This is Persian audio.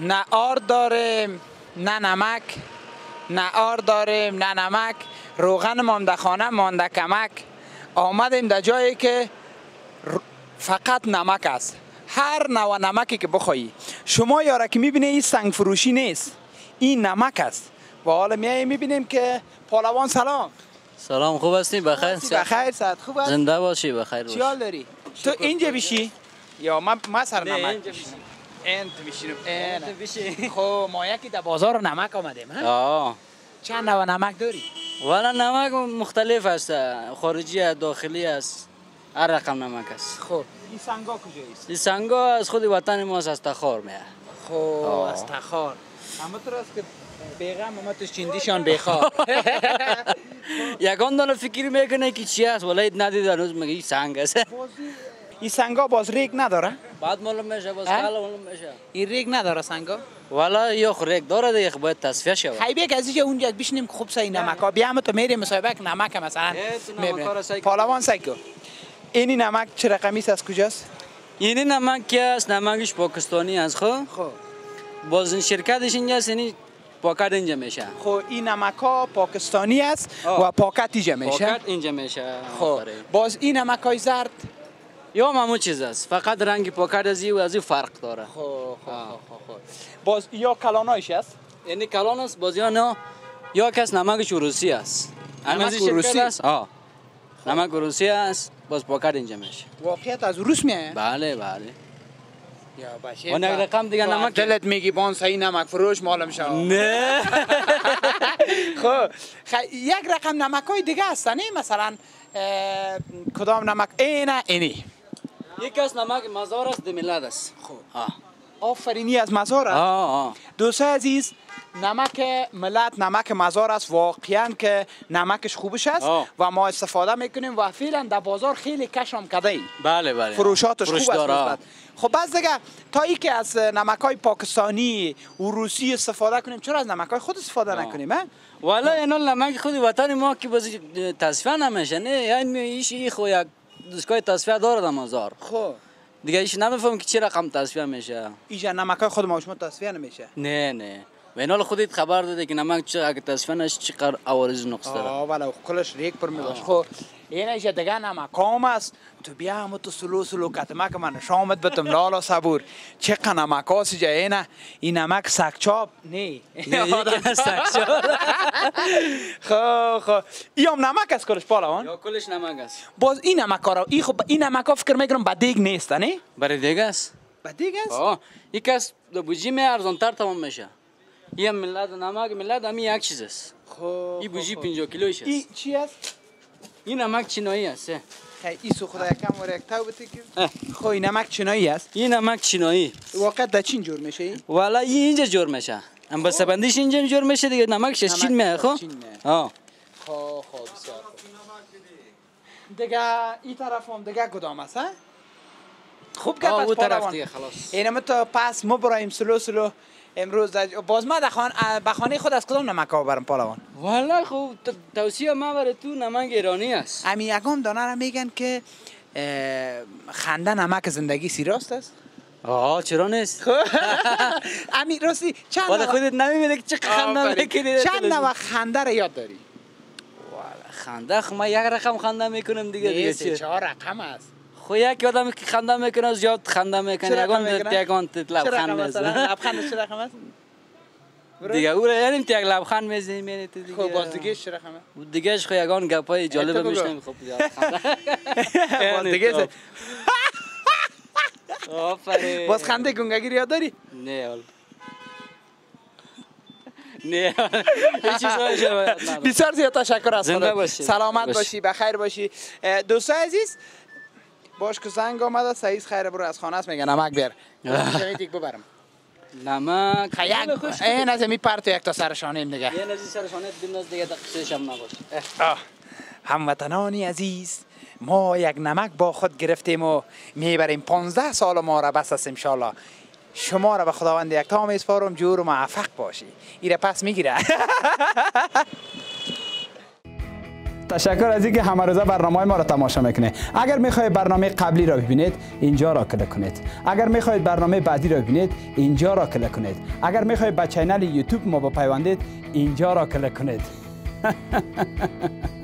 نه آرد داریم نه نمک نه آرد داریم نه نمک روغن مانده خانه مانده کمک آمدیم در جایی که فقط نمک است. هر نوع نمکی که بخوایی. شما یاره که می‌بینه این سنگ فروشی نیست این نمک است. و حالا میاییم می‌بینیم که پالوان سلام. سلام خوب هستی؟ بخیر. بخیر ساعت خوب است؟ زنده باشی بخیر چی باش. حال داری؟ تو اینجا بشی یا من ما سر نمک اینجا بشینم انت بشینم این خب ما یکی در بازار نمک آمدیم ها؟ آه. چند نوع نمک داری؟ والا نمک مختلف است. خارجی است داخلی است. هر رقم نمک است. خب این سنگا کجایست؟ این سنگا از خود وطن ما از تخار میه. خب. از تخار. همه تو راست که بیغم همه تو چندیشان بخواه یکان دانه فکر می‌کنه که چی است؟ ولی ندید هنوز میگه این سنگ است. این سنگا باز ریگ نداره؟ بعد معلوم میشه باز معلوم میشه. این ریگ نداره سنگا؟ والا یا خورک داره دیگه باید تصفیه شود خیلی که از اینجا اونجا بشینیم که خوب سعی نمک ها بیا هم تو میریم مسابقه نمک مثلا. پالوان کن. اینی نمک چه رقمی است از کجاست؟ این نمک که است؟ نمکش پاکستانی است خب؟ خب. باز این شرکتش اینجا است یعنی پاکت اینجا میشه. خب این نمک ها پاکستانی است. و پاکت اینجا میشه. پاکت اینجا میشه. خب. باز این نمک های زرد یا همون چیز است. فقط رنگ پاکت از این و از این فرق داره. خب خب آه. خب خب. باز یا کلانایش است؟ یعنی کلان است باز یا نه. یا کس نمکش روسی است. نمک روسی؟ است؟ آه. نمک روسی است باز پاکت اینجا میشه. واقعیت از روس میه؟ بله بله. یا باشه. اون رقم دیگه نمک دلت میگی بان صحیح نمک فروش معلوم شد نه. خب خ- یک رقم نمک های دیگه هستن نه؟ مثلا کدام نمک؟ اینه اینی. یک کس نمک مزار است دمیلاد است. خب. آفرینی از مزار است. دوستای عزیز نمک ملت نمک مزار است. واقعا که نمکش خوبش است. و ما استفاده می‌کنیم و فعلا در بازار خیلی کشم کده ایم بله بله. فروشاتش خوب است. خب بس دیگه تا ای که از نمک های پاکستانی و روسی استفاده کنیم چرا از نمک های خود استفاده. نکنیم؟ والا اینا نمک خود وطن ما که باز تصفیه نمیشه نه؟ یعنی ایش ای خو یک دستگاه تصفیه داره در مزار خب. دیگه ایش نمیفهم که چه رقم تصفیه میشه. اینجا نمک های خود ما شما تصفیه نمیشه. نه نه. و اینا خودت خبر داده که نمک چه اگه تصفیه نشه چقدر عوارض نقص داره؟ آه ولی کلش ریک پر میباش خب این ایجا دیگه نمکام است. تو بیا هم تو سلو سلو کتمک من شامت بتم. لالا صبور. چه نمک هاست جا؟ اینه این نمک سکچاپ نه. سکشار. خب خب. این هم نمک است کلش پالوان یا کلش نمک است. باز این نمک ها را این خب این نمک ها فکر می‌کنم بدیگ نیست نه؟ برای دیگه است. بدیگ است؟ آه یک از دو بوجی می ارزان تر تمام میشه. یه ملت نمک ملت همی یک چیز است خب این بوجی 50 کیلویش این است چی است این نمک چینایی است. خیلی این سو خدا یکم ور یک که اه. خب این نمک چنایی است این نمک چینایی واقعا در چین جور میشه این والا این اینجا جور میشه هم بس بندیش اینجا جور میشه دیگه نمکش از چین میاد خب. آه خب خب بسیار دیگه این طرف هم دیگه کدام است ها؟ خوب. دیگه خلاص اینم تو پس ما برایم سلو سلو امروز باز ما در خان به خانه خود از کدام نمک ها برم پالوان والا خوب. توصیه ما برای تو نمک ایرانی است. امی یکم دانه را میگن که خنده نمک زندگی سیراست است. آه چرا نیست؟ امی راستی چند نوع- خودت نمی‌بینی که چه خنده. می‌کنی چند نوع خنده را یاد داری؟ خنده خب ما یک رقم خنده می‌کنم دیگه دیگه چهار رقم است. خو یک آدم که خنده می‌کنه زیاد خنده می‌کنه یگان؟ یگان لبخند می‌زنه لبخند چه رقم است دیگه او را یعنی یک لبخند می‌زنی میری تو دیگه خب باز دیگه چه رقمه دیگهش خو یگان گپای جالب. میشنم خب خنده. باز یعنی دیگه. آفرین باز خنده گنگگیری یاد داری نه حال نه بسیار زیاد تشکر از. باشی. سلامت باشی. بخیر باشی دوستای عزیز باش که زنگ آمده سعید خیر برو از خانه است. میگه نمک بیار شمیتیک ببرم. نمک. خیک این از می پرت یک تا سرشانیم دیگه. یه نزی سرشانت بنداز دیگه دقیقش هم نباش آه. هموطنانی عزیز ما یک نمک با خود گرفتیم و می‌بریم 15 سال ما را بس است انشالله شما را به خداوند یک تا میسپارم جور و موفق باشی. ایره پس می‌گیره. تشکر از اینکه همه روزه برنامه ما را تماشا می‌کنه اگر می‌خواهید برنامه قبلی را ببینید اینجا را کلیک کنید. اگر می‌خواهید برنامه بعدی را ببینید اینجا را کلیک کنید. اگر می‌خواهید به چینل یوتیوب ما بپیوندید اینجا را کلیک کنید.